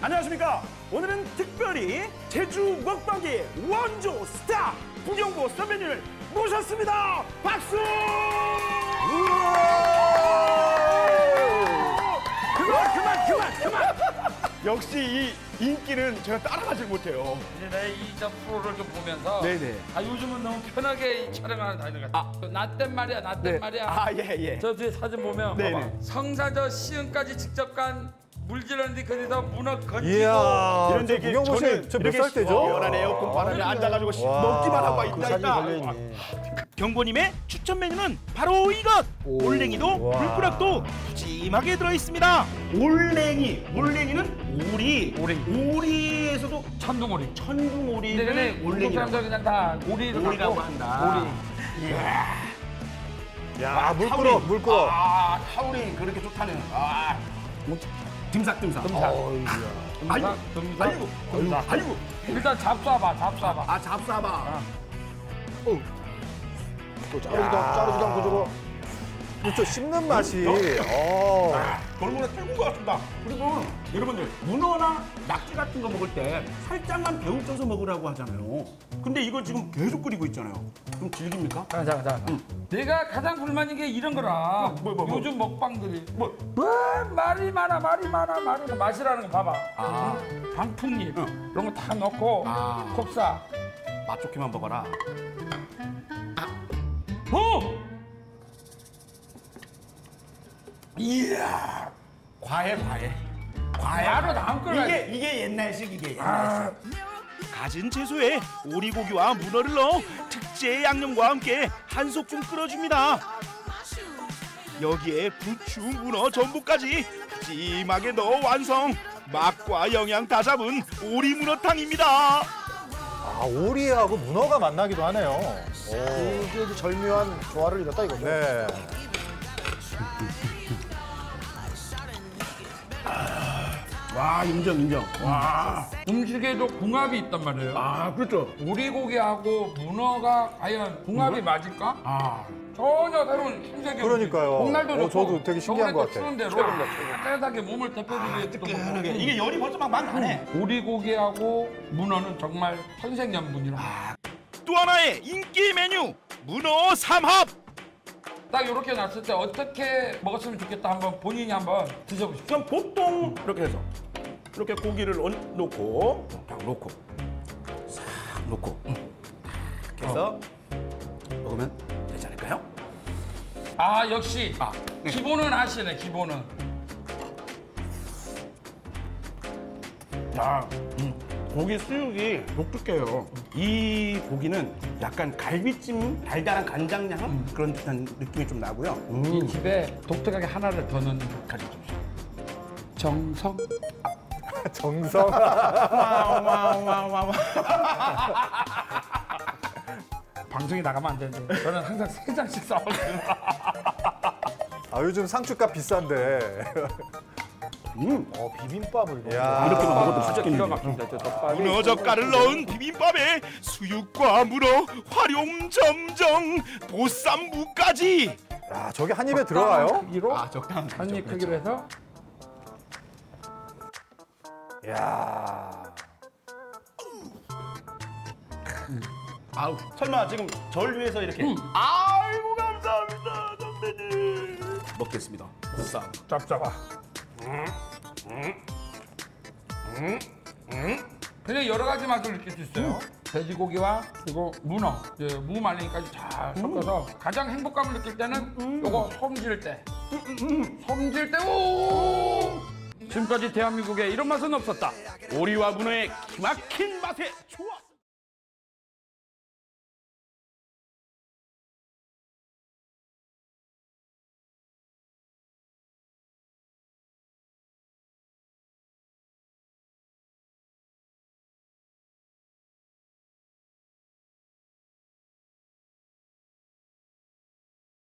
안녕하십니까. 오늘은 특별히 제주 먹방계 원조 스타 부경보 선배님을 모셨습니다. 박수! 그만, 그만, 그만, 그만! 역시 이 인기는 제가 따라가지 못해요. 이제 내이저 프로를 좀 보면서 네네. 아 요즘은 너무 편하게 이 촬영하는 다니는 것 같아. 나땐 말이야, 나땐 말이야. 아, 예, 예. 저 뒤에 사진 보면 네네. 봐봐. 성사저 시흥까지 직접 간 물질하는데 거기서 문어 건지고 이야, 이런데 저 이게 구경보 저는 씨, 저몇 이렇게 살 때죠? 시원한 에어컨 바람에 앉아가지고 시- 와, 먹기만 하고 있다 있다. 걸려있네. 경보님의 추천 메뉴는 바로 이것! 오, 올랭이도 와. 불꾸락도 푸짐하게 들어있습니다. 올랭이, 올랭이는 오리, 오리, 오리에서도 천둥오리. 네, 천둥오리를 근데 그냥 중국 올랭이라고 사람들 그냥 다 오리를 오리라고 갖고 한다. 오리. 야, 물 끓어, 물 끓어. 아, 타우린 그렇게 좋다는. 아, dim삭. 어이야. 아이고, 듬삭, 아이고, 듬삭. 아이고. 일단 잡숴봐, 잡숴봐. 아, 잡사봐. 또 자르지도, 자르지도 않고 저거. 저 씹는 맛이. 어. 골문에 태운 것 같습니다. 그리고 여러분들 문어나 낙지 같은 거 먹을 때 살짝만 배우 쪄서 먹으라고 하잖아요. 근데 이거 지금 계속 끓이고 있잖아요. 그럼 질깁니까? 잠깐, 잠깐, 잠깐. 내가 가장 불만인 게 이런 거라. 뭐, 뭐, 뭐. 요즘 먹방들이. 뭐? 와, 말이 많아, 말이 많아, 말이 많아. 맛이라는 거 봐봐. 아. 방풍잎 응. 이런 거 다 넣고 아. 곱사. 맛 좋게만 먹어라. 어! 이야, 과해 과해. 과해. 바로 다음 걸 이게 이게 옛날식 이게 옛날식. 아, 가진 채소에 오리고기와 문어를 넣어 특제 양념과 함께 한 소끔 끓여줍니다. 여기에 부추, 문어, 전복까지 푸짐하게 넣어 완성. 맛과 영양 다 잡은 오리 문어탕입니다. 아, 오리하고 문어가 만나기도 하네요. 이게 절묘한 조화를 이뤘다 이거죠. 네. 와 인정 인정. 와. 음식에도 궁합이 있단 말이에요. 아 그렇죠. 오리고기하고 문어가 과연 궁합이 맞을까? 아. 전혀 다른 신세계 그러니까요. 복날도 어, 좋고 저도 되게 신기한 것 같아요. 추운 대로 따뜻하게 몸을 위해 뜨끈하게. 이게 열이 벌써 막 나네. 오리고기하고 문어는 정말 천생연분이라. 또 하나의 인기 메뉴 문어 삼합. 딱 이렇게 놨을 때 어떻게 먹었으면 좋겠다 한번 본인이 한번 드셔보십시오. 그럼 보통 이렇게 해서 이렇게 고기를 얹, 놓고 딱 놓고 싹 놓고 이렇게 해서 먹으면 되지 않을까요? 아 역시 아, 네. 기본은 아시네 기본은. 자, 음, 고기 수육이 독특해요. 이 고기는 약간 갈비찜 달달한 간장향 그런 듯한 느낌이 좀 나고요. 이 집에 독특하게 하나를 더 넣는 가지고 정성. 정성. 와와와와 방송에 나가면 안 되는데 저는 항상 세 장씩 싸워요. 아, 요즘 상추값 비싼데. 음, 어, 비빔밥을. 야. 이렇게만 먹어도 진짜. 기가 막힙니다. 저 덮밥이. 문어 젓갈을 넣은 비빔밥에 수육과 문어, 활용 점정, 보쌈무까지. 야, 저게 한 입에 들어가요? 크기로 아 적당한 한입 그렇죠, 크기로 해서 야. 아우. 설마 지금 절 위해서 이렇게? 아이고 감사합니다 선배님. 먹겠습니다. 쌈 잡잡아. 그냥 여러 가지 맛을 느낄 수 있어요. 돼지고기와 그리고 문어, 이제 무 말랭이까지 잘 섞어서 가장 행복감을 느낄 때는 요거 솜질 때. 솜질 때 오! 지금까지 대한민국에 이런 맛은 없었다. 오리와 문어의 기막힌 맛의 조합